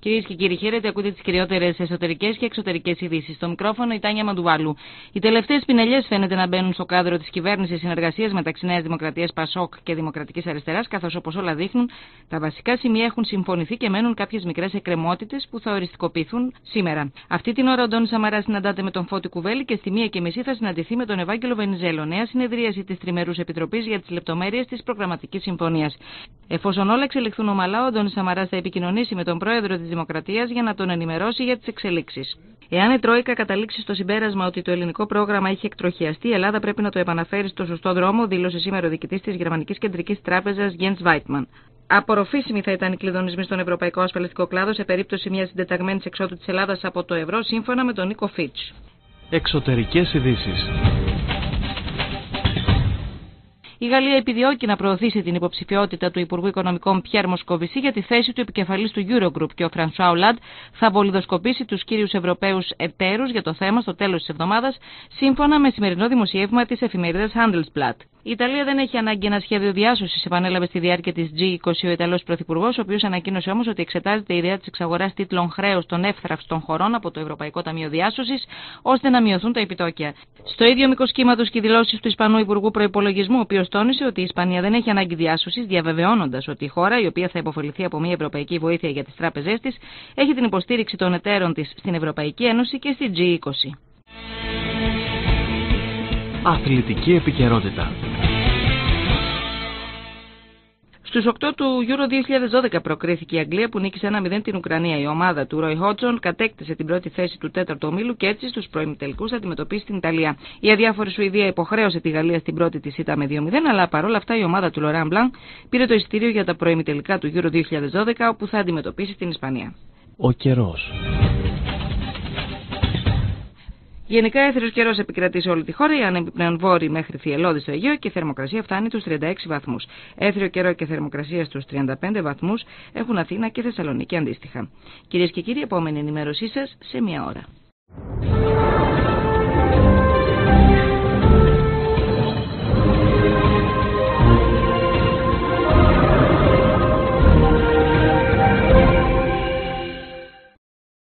Κυρίες και κύριοι, χαίρετε. Ακούτε τις κυριότερες εσωτερικές και εξωτερικές ειδήσεις. Στο μικρόφωνο η Τάνια Μαντουβάλου. Οι τελευταίες πινελιές φαίνεται να μπαίνουν στο κάδρο της κυβέρνησης συνεργασίας μεταξύ Νέας Δημοκρατίας Πασόκ και Δημοκρατικής Αριστεράς, καθώς όπως όλα δείχνουν, τα βασικά σημεία έχουν συμφωνηθεί και μένουν κάποιες μικρές εκκρεμότητες που θα οριστικοποιηθούν σήμερα. Αυτή την ώρα ο Ντόνι Σαμαράς συναντάται με τον Φώτη Κουβέλη και στη μία και μισή θα συναντηθεί με τον Ευάγγελο Βενιζέλο. Νέα συνεδρίαση της Τριμερούς Επιτροπής για τις λεπτομέρειες της προγραμματικής συμφωνίας. Εφόσον όλα εξελιχθούν ομαλά, ο Ντόνι Σαμαράς θα επικοινωνήσει με τον πρόεδρο της Δημοκρατίας για να τον ενημερώσει για τις εξελίξεις. Εάν η Τρόικα καταλήξει στο συμπέρασμα ότι το ελληνικό πρόγραμμα έχει εκτροχιαστεί, η Ελλάδα πρέπει να το επαναφέρει στο σωστό δρόμο, δήλωσε σήμερα ο διοικητής της Γερμανικής Κεντρικής Τράπεζας Jens Weitmann. Απορροφήσιμη θα ήταν η κλειδονισμή στον ευρωπαϊκό ασφαλιστικό κλάδο σε περίπτωση μιας συντεταγμένης εξόδου της Ελλάδας από το ευρώ, σύμφωνα με τον Νίκο Φίτ. Εξωτερικές ειδήσεις. Η Γαλλία επιδιώκει να προωθήσει την υποψηφιότητα του Υπουργού Οικονομικών Πιέρ Μοσκοβισή για τη θέση του επικεφαλής του Eurogroup και ο Φρανσουά Ολάντ θα βολιδοσκοπήσει τους κύριους Ευρωπαίους εταίρους για το θέμα στο τέλος της εβδομάδας, σύμφωνα με σημερινό δημοσίευμα της εφημερίδας Handelsblatt. Η Ιταλία δεν έχει ανάγκη ένα σχέδιο διάσωσης, επανέλαβε στη διάρκεια της G20 ο Ιταλός Πρωθυπουργός, ο οποίος ανακοίνωσε όμως ότι εξετάζεται η ιδέα της εξαγοράς τίτλων χρέους των εύθραυστων χωρών από το Ευρωπαϊκό Ταμείο Διάσωσης, ώστε να μειωθούν τα επιτόκια. Στο ίδιο μήκος κύματος και οι δηλώσεις του Ισπανού Υπουργού Προπολογισμού, ο οποίος τόνισε ότι η Ισπανία δεν έχει ανάγκη διάσωσης, διαβεβαιώνοντας ότι η χώρα, η οποία θα υποφεληθεί από μια ευρωπαϊκή βοήθεια για τις τράπεζές της, έχει την υποστήριξη των εταίρων της στην Ευρωπαϊκή Ένωση και στη G20. Αθλητική επικαιρότητα. Στου 8 του Euro 2012 προκρίθηκε η Αγγλία που νίκησε ένα 0 την Ουκρανία. Η ομάδα του Ρόι Χότσον κατέκτησε την πρώτη θέση του τέταρτου ομίλου και έτσι στους πρώιμητελικού θα αντιμετωπίσει την Ιταλία. Η αδιάφορη Σουηδία υποχρέωσε τη Γαλλία στην πρώτη της ήττα με 2-0, αλλά παρόλα αυτά η ομάδα του Λοράν Μπλαν πήρε το εισιτήριο για τα πρώιμητελικά του Euro 2012 όπου θα αντιμετωπίσει την Ισπανία. Ο καιρός. Γενικά έθριο καιρός επικρατεί σε όλη τη χώρα, η ανεπιπλέον βόρει μέχρι θυελώδης στο Αιγαίο και η θερμοκρασία φτάνει τους 36 βαθμούς. Έθριο καιρό και θερμοκρασία στους 35 βαθμούς έχουν Αθήνα και Θεσσαλονίκη αντίστοιχα. Κυρίες και κύριοι, επόμενη ενημέρωσή σας σε μία ώρα.